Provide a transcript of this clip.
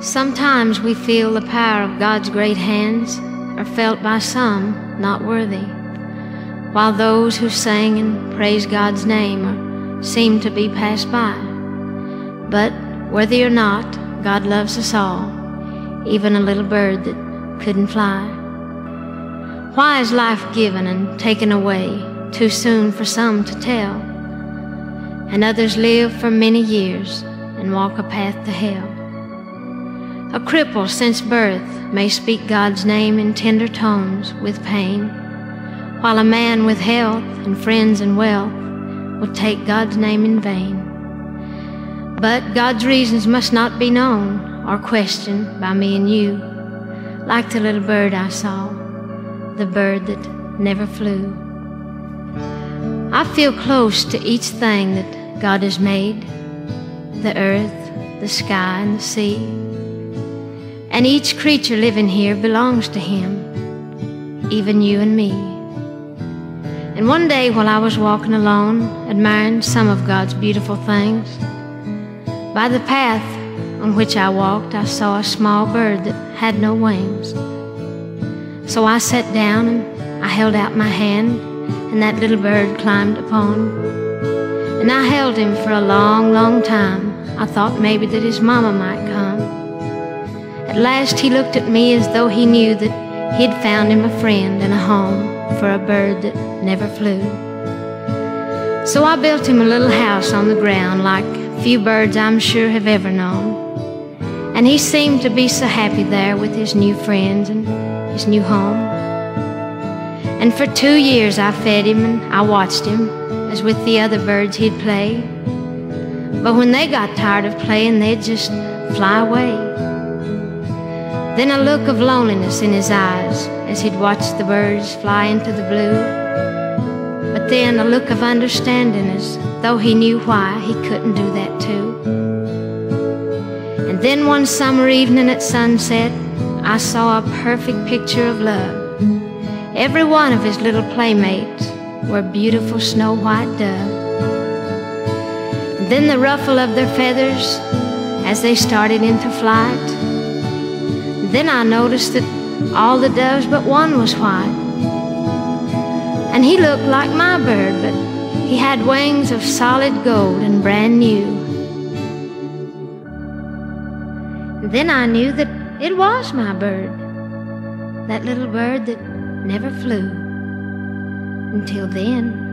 Sometimes we feel the power of God's great hands are felt by some not worthy, while those who sing and praise God's name seem to be passed by. But worthy or not, God loves us all, even a little bird that couldn't fly. Why is life given and taken away too soon for some to tell? And others live for many years and walk a path to hell. A cripple since birth may speak God's name in tender tones with pain, while a man with health and friends and wealth will take God's name in vain. But God's reasons must not be known or questioned by me and you, like the little bird I saw, the bird that never flew. I feel close to each thing that God has made the earth, the sky, and the sea. And each creature living here belongs to Him, even you and me. And one day while I was walking alone, admiring some of God's beautiful things, by the path on which I walked, I saw a small bird that had no wings. So I sat down and I held out my hand, and that little bird climbed upon. And I held him for a long, long time. I thought maybe that his mama might come. At last he looked at me as though he knew that he'd found him a friend and a home for a bird that never flew. So I built him a little house on the ground like few birds I'm sure have ever known. And he seemed to be so happy there with his new friends and his new home. And for two years I fed him and I watched him as with the other birds he'd play. But when they got tired of playing, they'd just fly away. Then a look of loneliness in his eyes as he'd watched the birds fly into the blue. But then a look of understanding as though he knew why he couldn't do that too. And then one summer evening at sunset, I saw a perfect picture of love. Every one of his little playmates were beautiful snow white doves. Then the ruffle of their feathers as they started into flight then I noticed that all the doves but one was white. And he looked like my bird, but he had wings of solid gold and brand new. Then I knew that it was my bird, that little bird that never flew. Until then.